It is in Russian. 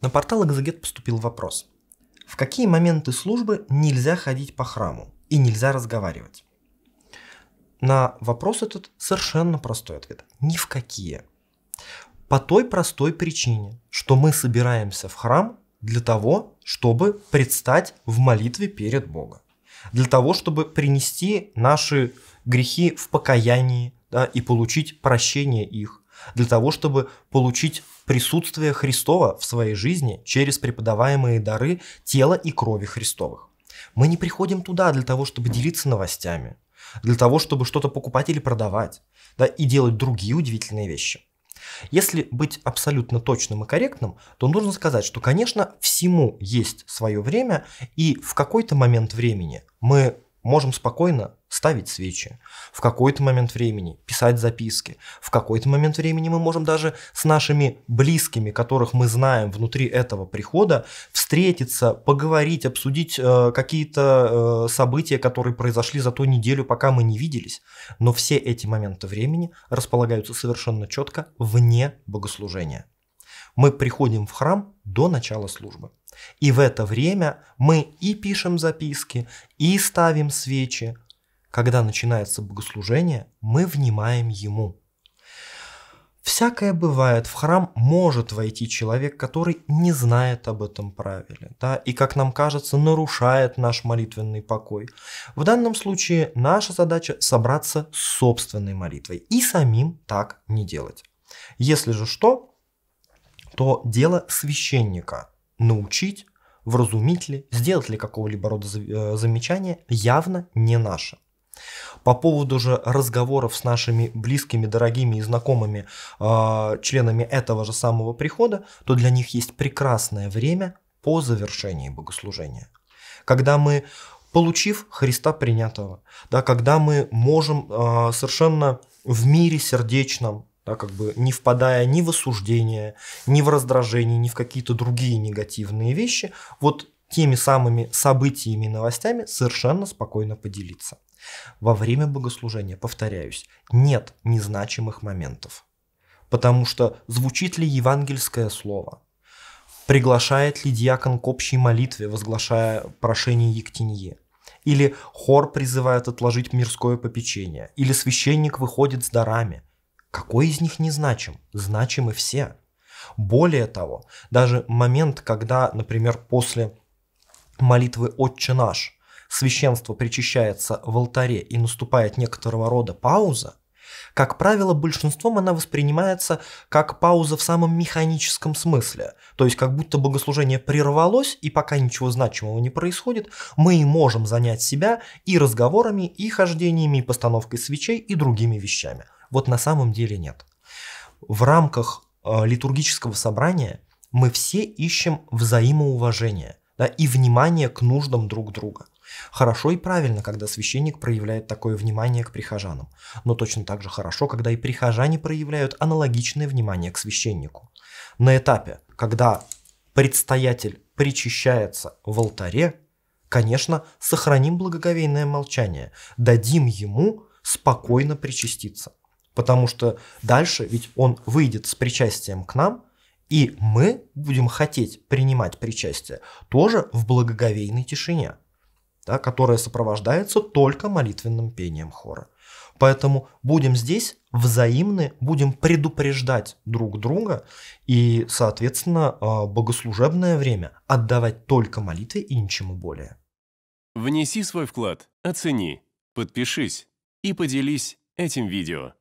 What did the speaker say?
На портал Экзегет поступил вопрос. В какие моменты службы нельзя ходить по храму и нельзя разговаривать? На вопрос этот совершенно простой ответ. Ни в какие. По той простой причине, что мы собираемся в храм для того, чтобы предстать в молитве перед Богом. Для того, чтобы принести наши грехи в покаянии да, и получить прощение их. Для того, чтобы получить присутствие Христова в своей жизни через преподаваемые дары тела и крови Христовых. Мы не приходим туда для того, чтобы делиться новостями, для того, чтобы что-то покупать или продавать, да, и делать другие удивительные вещи. Если быть абсолютно точным и корректным, то нужно сказать, что, конечно, всему есть свое время, и в какой-то момент времени мы можем спокойно ставить свечи, в какой-то момент времени писать записки, в какой-то момент времени мы можем даже с нашими близкими, которых мы знаем внутри этого прихода, встретиться, поговорить, обсудить э, какие-то э, события, которые произошли за ту неделю, пока мы не виделись. Но все эти моменты времени располагаются совершенно четко вне богослужения. Мы приходим в храм до начала службы. И в это время мы и пишем записки, и ставим свечи. Когда начинается богослужение, мы внимаем ему. Всякое бывает, в храм может войти человек, который не знает об этом правиле, да, и, как нам кажется, нарушает наш молитвенный покой. В данном случае наша задача собраться с собственной молитвой и самим так не делать. Если же что, то дело священника научить, вразумить ли, сделать ли какого-либо рода э, замечания явно не наше. По поводу же разговоров с нашими близкими, дорогими и знакомыми э, членами этого же самого прихода, то для них есть прекрасное время по завершении богослужения. Когда мы, получив Христа принятого, да, когда мы можем э, совершенно в мире сердечном, да, как бы не впадая ни в осуждение, ни в раздражение, ни в какие-то другие негативные вещи, вот теми самыми событиями и новостями совершенно спокойно поделиться. Во время богослужения, повторяюсь, нет незначимых моментов. Потому что звучит ли евангельское слово, приглашает ли диакон к общей молитве, возглашая прошение Ектинье, или хор призывает отложить мирское попечение, или священник выходит с дарами, какой из них не значим? Значимы все. Более того, даже момент, когда, например, после молитвы «Отче наш» священство причащается в алтаре и наступает некоторого рода пауза, как правило, большинством она воспринимается как пауза в самом механическом смысле. То есть как будто богослужение прервалось, и пока ничего значимого не происходит, мы и можем занять себя и разговорами, и хождениями, и постановкой свечей, и другими вещами – вот на самом деле нет. В рамках э, литургического собрания мы все ищем взаимоуважение да, и внимание к нуждам друг друга. Хорошо и правильно, когда священник проявляет такое внимание к прихожанам, но точно так же хорошо, когда и прихожане проявляют аналогичное внимание к священнику. На этапе, когда предстоятель причащается в алтаре, конечно, сохраним благоговейное молчание, дадим ему спокойно причаститься. Потому что дальше ведь он выйдет с причастием к нам, и мы будем хотеть принимать причастие тоже в благоговейной тишине, да, которая сопровождается только молитвенным пением хора. Поэтому будем здесь взаимны, будем предупреждать друг друга и, соответственно, а, богослужебное время отдавать только молитве и ничему более. Внеси свой вклад, оцени, подпишись и поделись этим видео.